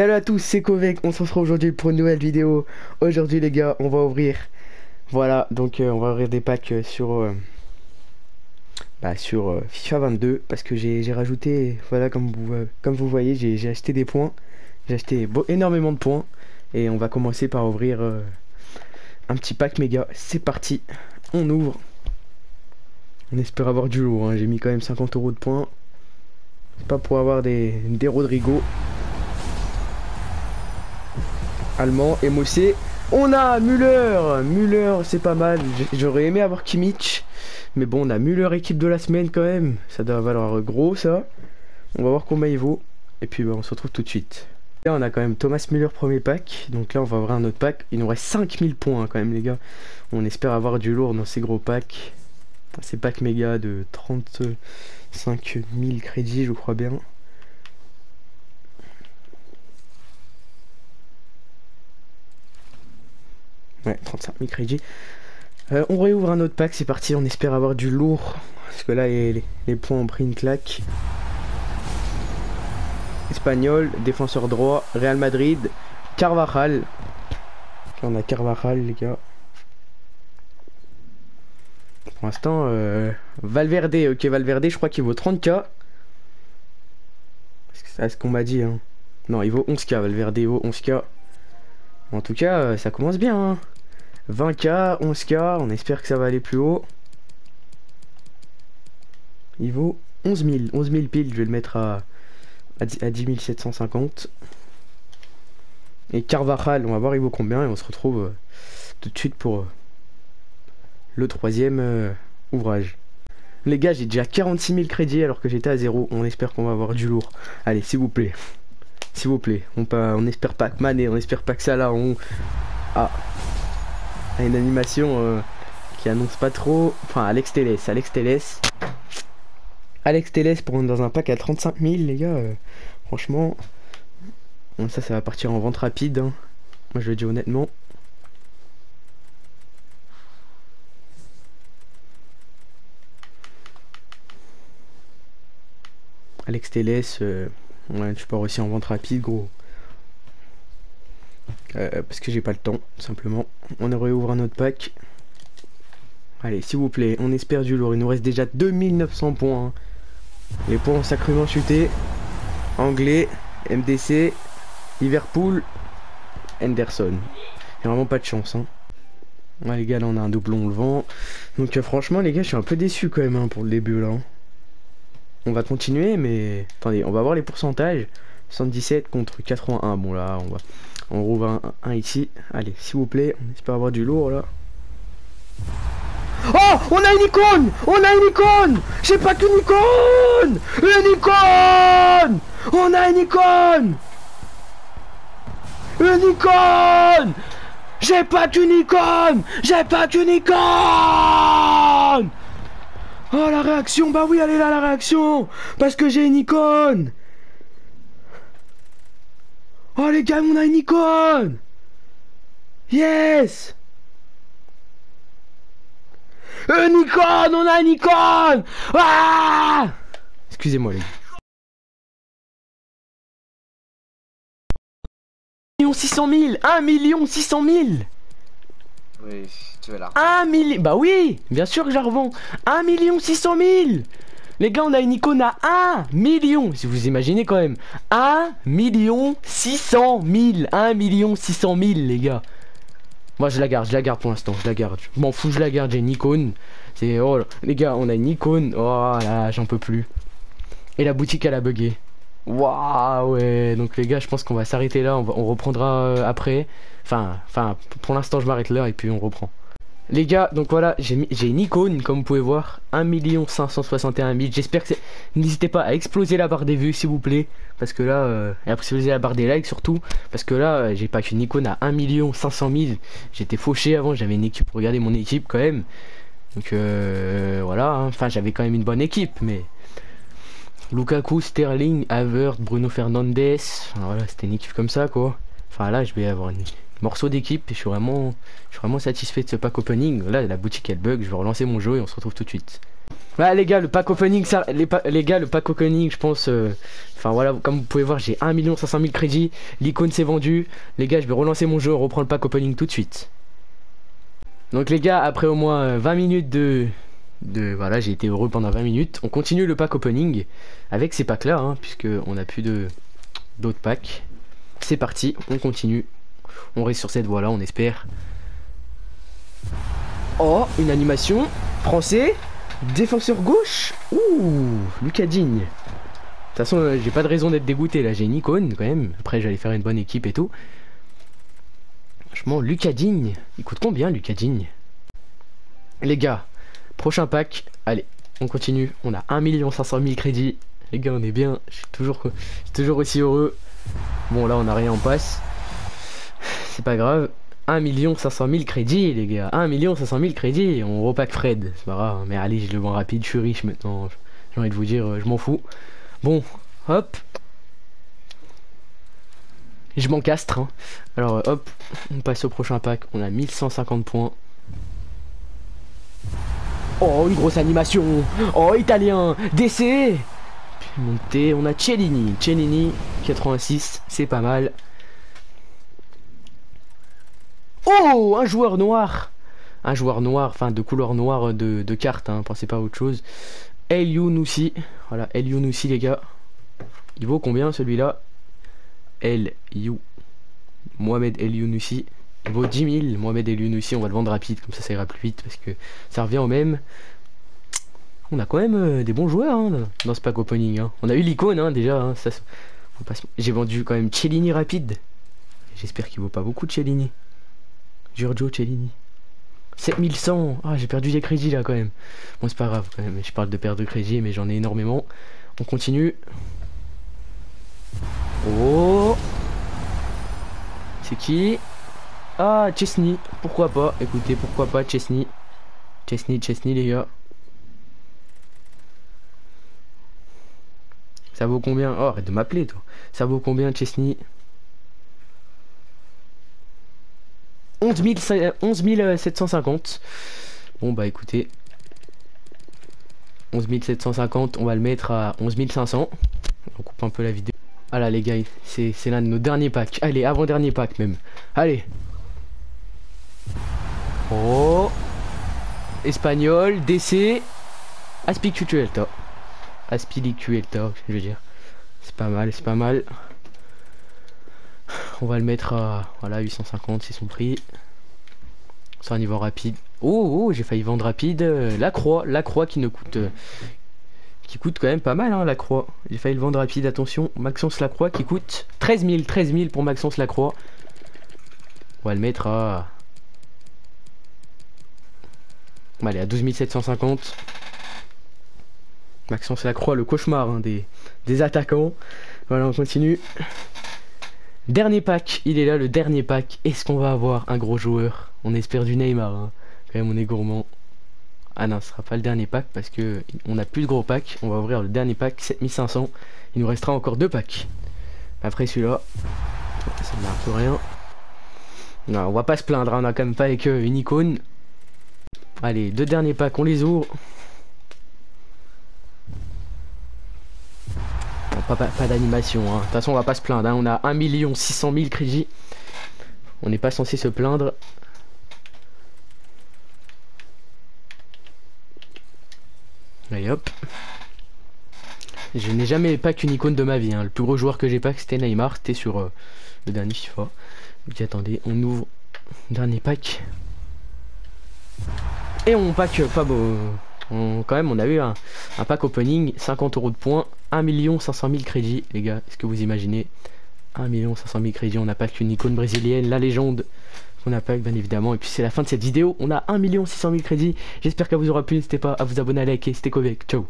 Salut à tous, c'est Kovek, on se retrouve aujourd'hui pour une nouvelle vidéo. Aujourd'hui les gars, on va ouvrir, voilà, donc euh, on va ouvrir des packs euh, sur, euh, bah, sur FIFA 22 parce que j'ai rajouté, voilà comme vous, comme vous voyez, j'ai acheté des points, j'ai acheté énormément de points et on va commencer par ouvrir un petit pack méga. C'est parti, on ouvre. On espère avoir du lourd, hein. j'ai mis quand même 50 euros de points. C'est pas pour avoir des, des Rodrigo. Allemand, Mossé. On a Müller Müller, c'est pas mal. J'aurais aimé avoir Kimmich. Mais bon, on a Müller équipe de la semaine quand même. Ça doit valoir gros ça. On va voir combien il vaut. Et puis bah, on se retrouve tout de suite. Là, on a quand même Thomas Müller premier pack. Donc là, on va ouvrir un autre pack. Il nous reste 5000 points hein, quand même, les gars. On espère avoir du lourd dans ces gros packs. Ces packs méga de 35 000 crédits, je crois bien. Ouais, 35 000 crédits. On réouvre un autre pack, c'est parti, on espère avoir du lourd. Parce que là, les, les- points ont pris une claque. Espagnol, défenseur droit, Real Madrid, Carvajal. On a Carvajal, les gars. Pour l'instant, euh, Valverde, ok, Valverde, je crois qu'il vaut 30k. C'est ce qu'on m'a dit, hein? Non, il vaut 11k, Valverde vaut 11k. En tout cas, euh, ça commence bien, hein. 20k, 11k, on espère que ça va aller plus haut. Il vaut 11 000, 11 000 piles, je vais le mettre à, à, 10 à 10 750. Et Carvajal, on va voir il vaut combien et on se retrouve euh, tout de suite pour euh, le troisième ouvrage. Les gars, j'ai déjà 46 000 crédits alors que j'étais à zéro. On espère qu'on va avoir du lourd. Allez, s'il vous plaît. S'il vous plaît. On, pas, on espère pas que Mané, on espère pas que ça là. On... Ah. Ah, Une animation euh, qui annonce pas trop. Enfin, Alex Telles. Alex Telles. Alex Telles pour dans un pack à 35 000, les gars. euh, franchement. Ça, ça va partir en vente rapide. hein. Moi, je le dis honnêtement. Alex Telles, euh, ouais, tu pars aussi en vente rapide, gros. Euh, parce que j'ai pas le temps, simplement. On réouvre un autre pack. Allez, s'il vous plaît, on espère du lourd. Il nous reste déjà 2900 points. hein. Les points ont sacrément chuté. Anglais, MDC, Liverpool, Henderson. Il vraiment pas de chance. Hein. Ouais, les gars, là, on a un doublon le vent. Donc, euh, franchement, les gars, je suis un peu déçu quand même hein, pour le début là. hein. On va continuer, mais attendez, on va voir les pourcentages. 77 contre 81. Bon, là, on va. On rouvre un, ici. Allez, s'il vous plaît, on espère avoir du lourd là. Oh On a une icône On a une icône J'ai pas qu'une icône Une icône On a une icône Une icône J'ai pas qu'une icône J'ai pas qu'une icône Oh la réaction Bah oui elle est là la réaction. Parce que j'ai une icône. Oh les gars on a une icône. Yes. Une icône On a une icône. Ah. Excusez-moi les. 1 600 000 1 million 600 000 Oui, tu es là. 1 million Bah oui Bien sûr que je la revends. 1 million 600 000 Les gars, on a une icône à 1 million. Si vous imaginez quand même. 1 million 600 000 1 million 600 000 les gars. Moi je la garde, je la garde pour l'instant, je la garde. Je m'en fous, je la garde, j'ai une icône. C'est... Oh les gars, on a une icône. Oh là, j'en peux plus. Et la boutique elle a bugué Waouh ouais donc les gars je pense qu'on va s'arrêter là on, reprendra euh, après enfin enfin pour l'instant je m'arrête là et puis on reprend les gars, donc voilà, j'ai une icône, comme vous pouvez voir, 1 561 000. J'espère que c'est. N'hésitez pas à exploser la barre des vues, s'il vous plaît. Parce que là, euh, et à exploser la barre des likes surtout. Parce que là, euh, j'ai pas qu'une icône à 1 500 000. J'étais fauché avant, j'avais une équipe. Regardez mon équipe quand même. Donc euh, voilà, hein. enfin j'avais quand même une bonne équipe, mais. Lukaku, Sterling, Havert, Bruno Fernandes. Voilà, c'était une équipe comme ça quoi. Enfin là, je vais avoir une morceau d'équipe et je suis vraiment je suis vraiment satisfait de ce pack opening. Là, la boutique elle bug, je vais relancer mon jeu et on se retrouve tout de suite. Ouais les gars, le pack opening, ça, les, les gars, le pack opening, je pense, euh, enfin voilà, comme vous pouvez voir, j'ai 1 500 000 crédits, l'icône s'est vendue. Les gars, je vais relancer mon jeu, on reprend le pack opening tout de suite. Donc les gars, après au moins euh, 20 minutes de, de, voilà, j'ai été heureux pendant 20 minutes. On continue le pack opening avec ces packs là, hein, puisque plus de d'autres packs. C'est parti, on continue. On reste sur cette voie là, on espère. Oh, une animation. Français. Défenseur gauche. Ouh, Lucas Digne. De toute façon, euh, j'ai pas de raison d'être dégoûté là. J'ai une icône quand même. Après, j'allais faire une bonne équipe et tout. Franchement, Lucas Digne. Il coûte combien, Lucas Digne? Les gars, prochain pack. Allez, on continue. On a 1 500 000 crédits. Les gars, on est bien. Je suis toujours, je suis toujours aussi heureux. Bon, là, on a rien en passe. C'est pas grave. 1 500 000 crédits, les gars. 1 500 000 crédits. On repack Fred. C'est pas grave. hein. Mais allez, je le vends rapide. Je suis riche maintenant. J'ai envie de vous dire, je m'en fous. Bon, hop. Je m'encastre. hein. Alors, hop. On passe au prochain pack. On a 1150 points. Oh, une grosse animation. Oh, italien. DC. Puis monté. On a Cellini. Cellini, 86. C'est pas mal. Oh, un joueur noir. Un joueur noir, enfin de couleur noire de, carte, hein, pensez pas à autre chose. El voilà, El les gars. Il vaut combien celui-là? El You. Mohamed El Younousi. Il vaut 10 000. Mohamed El Younousi, on va le vendre rapide, comme ça ça ira plus vite parce que ça revient au même. On a quand même euh, des bons joueurs hein, dans ce pack opening. hein. On a eu l'icône hein, déjà. hein, ça, se- faut pas se- J'ai vendu quand même Cellini rapide. J'espère qu'il vaut pas beaucoup de Cellini. Giorgio Cellini. 7100 Ah j'ai perdu des crédits là quand même. Bon c'est pas grave même, je parle de perte de crédit mais j'en ai énormément. On continue. Oh C'est qui? Ah Chesney, pourquoi pas? Écoutez, pourquoi pas Chesney? Chesney, Chesney les gars. Ça vaut combien? Oh arrête de m'appeler toi. Ça vaut combien Chesney? 11 000 11 750. Bon bah écoutez. 11 750, on va le mettre à 11 500. On coupe un peu la vidéo. Ah là les gars, c'est l'un de nos derniers packs. Allez, avant-dernier pack même. Allez. Oh. Espagnol, DC. Aspilicuelta. Aspilicuelta, je veux dire? C'est pas mal, c'est pas mal. On va le mettre à voilà 850 c'est son prix. C'est un niveau rapide. Oh, oh j'ai failli vendre rapide. la croix, la croix qui ne coûte qui coûte quand même pas mal hein, la croix. J'ai failli le vendre rapide, attention. Maxence Lacroix qui coûte 13 000, 13 000 pour Maxence Lacroix. On va le mettre à on va aller à 12 750. Maxence Lacroix, le cauchemar hein, des, des attaquants. Voilà, on continue. Dernier pack, il est là, le dernier pack. Est-ce qu'on va avoir un gros joueur? On espère du Neymar. Hein. Quand même, on est gourmand. Ah non, ce sera pas le dernier pack parce que on a plus de gros packs. On va ouvrir le dernier pack, 7500. Il nous restera encore deux packs. Après celui-là, ça ne marque rien. Non, on va pas se plaindre, hein, on a quand même pas avec euh, une icône. Allez, deux derniers packs, on les ouvre. Pas, d'animation, hein. de toute façon on va pas se plaindre, hein. on a 1 600 000 crédits. On n'est pas censé se plaindre. Allez hop. Je n'ai jamais pas qu'une icône de ma vie. hein. Le plus gros joueur que j'ai pas c'était Neymar. C'était sur euh, le dernier FIFA. Donc attendez, on ouvre dernier pack. Et on pack euh, pas beau. On, quand même, on a eu un, pack opening, 50 euros de points, 1 500 000 crédits, les gars. Est-ce que vous imaginez 1 500 000 crédits, on n'a pas qu'une icône brésilienne, la légende. On a pas bien évidemment. Et puis c'est la fin de cette vidéo. On a 1 600 000 crédits. J'espère qu'elle vous aura plu. N'hésitez pas à vous abonner, à liker. C'était Kovic. Ciao.